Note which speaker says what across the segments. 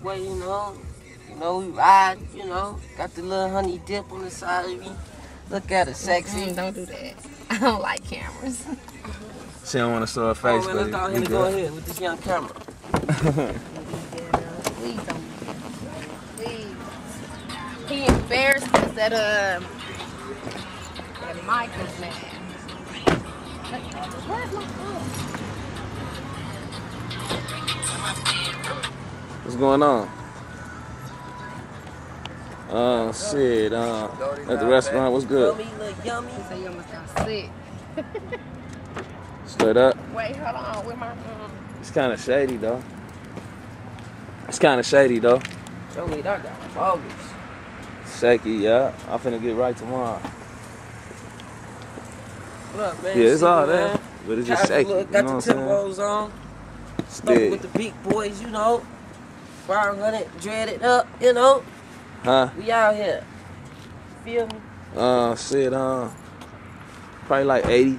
Speaker 1: Well, you know, you know, we ride, you know, got the little honey dip on the side of me. Look at her, sexy.
Speaker 2: Mm, don't do that. I don't like cameras.
Speaker 3: She don't want to show her face,
Speaker 1: oh, man, let's
Speaker 3: but
Speaker 1: go ahead go ahead with this young camera.
Speaker 2: Please don't. Please. He embarrassed us at uh, at Michael's man. Where's my phone?
Speaker 3: What's going on? Uh, shit, uh, at the restaurant, what's good?
Speaker 1: Yummy, yummy.
Speaker 2: He said you almost got sick.
Speaker 3: Straight up.
Speaker 2: Wait, hold on. Where my um,
Speaker 3: It's kind of shady, though. It's kind of shady, though.
Speaker 1: Show me that guy. Bogus.
Speaker 3: Shaky, yeah. I'm finna get right tomorrow.
Speaker 1: What up, man?
Speaker 3: Yeah, it's all
Speaker 1: that.
Speaker 3: there.
Speaker 1: man.
Speaker 3: But it's just shaky,
Speaker 1: look,
Speaker 3: you
Speaker 1: Got
Speaker 3: know
Speaker 1: the
Speaker 3: what I'm saying?
Speaker 1: Timbos on. Stuck with the big boys, you know. 500, it up, you know.
Speaker 3: Huh?
Speaker 1: We out here. Feel me?
Speaker 3: Uh, shit, uh, probably like 80.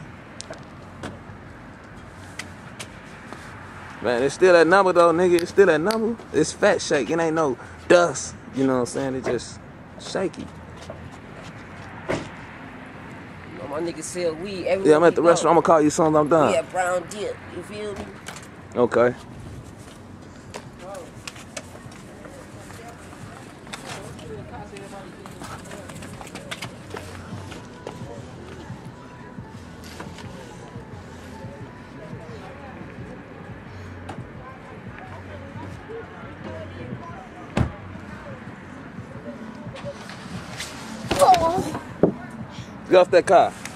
Speaker 3: Man, it's still that number though, nigga. It's still that number. It's fat shake. It ain't no dust. You know what I'm saying? It just shaky.
Speaker 1: You know, my nigga sell weed
Speaker 3: Yeah, I'm at the
Speaker 1: go.
Speaker 3: restaurant. I'm gonna call you as soon as I'm done.
Speaker 1: Yeah, Brown Dip. You feel me?
Speaker 3: Okay. Get off that car.